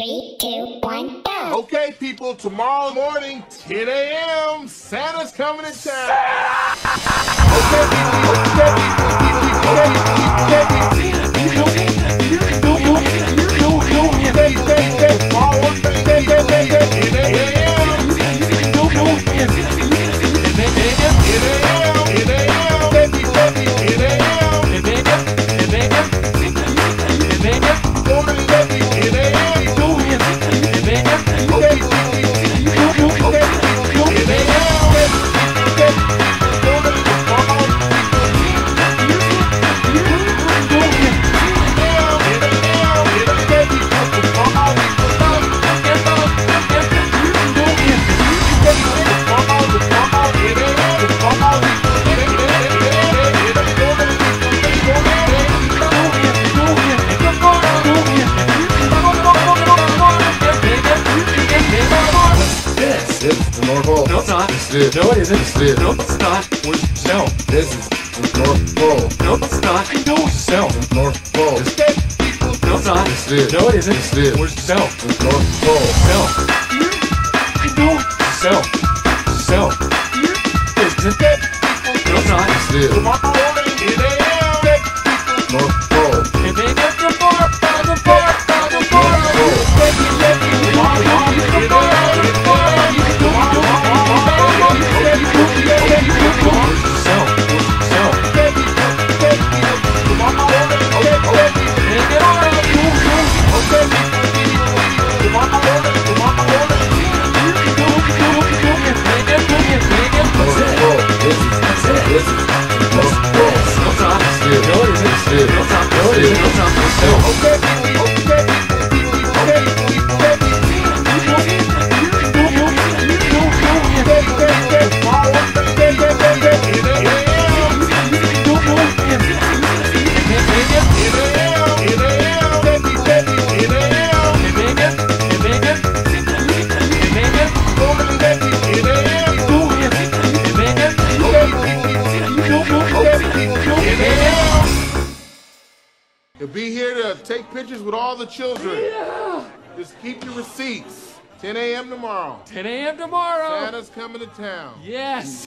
Three, two, one, go. Okay, people, tomorrow morning, 10 a.m., Santa's coming to town. Okay, people, okay, people, This is the North Pole. No, it's not. This is No, it isn't. This is No, it's not. Where's the cell? This is the North Pole. No, it's not. I know it's the cell. The North Pole. No, it's not. This is No, it isn't. This is Where's the cell? the North Pole. Cell. I know it's the cell. Cell. Is it? No, it's not. This is Tomorrow morning, You'll be here to take pictures with all the children. Yeah. Just keep your receipts. 10 a.m. tomorrow. 10 a.m. tomorrow. Santa's coming to town. Yes.